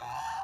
Ah!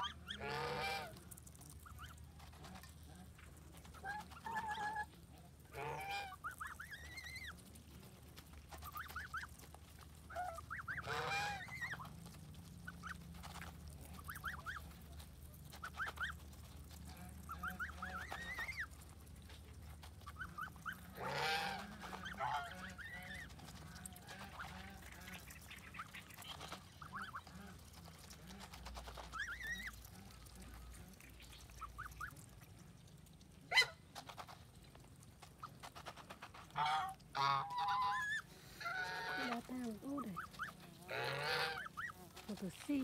Đa tao ô đây Một cái xì.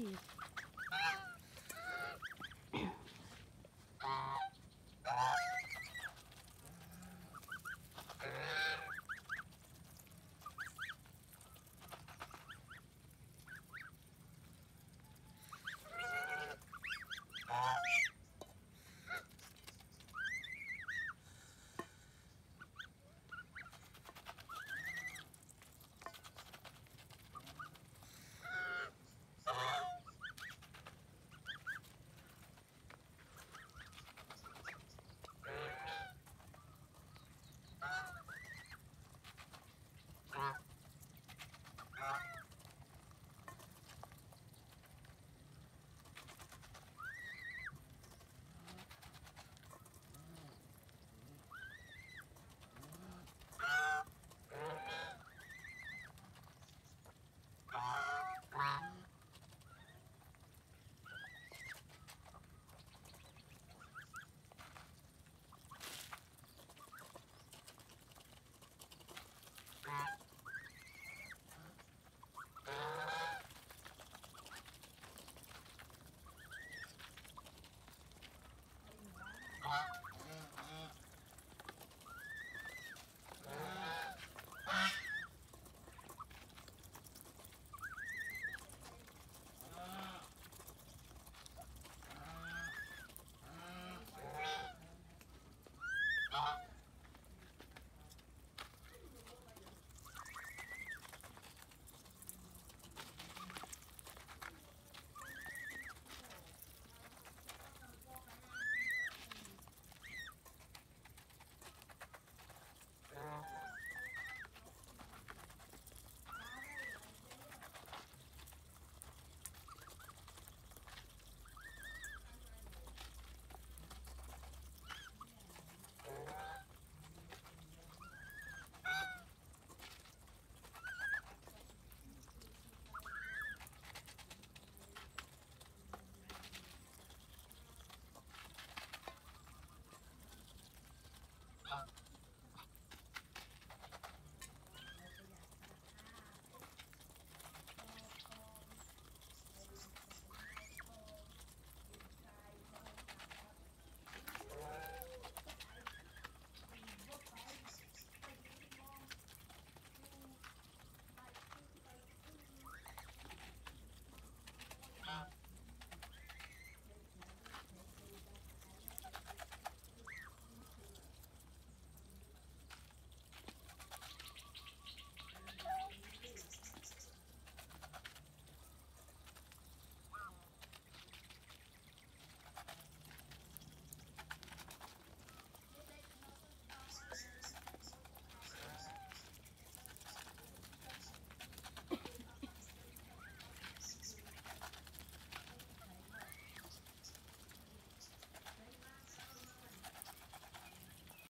Uh-huh.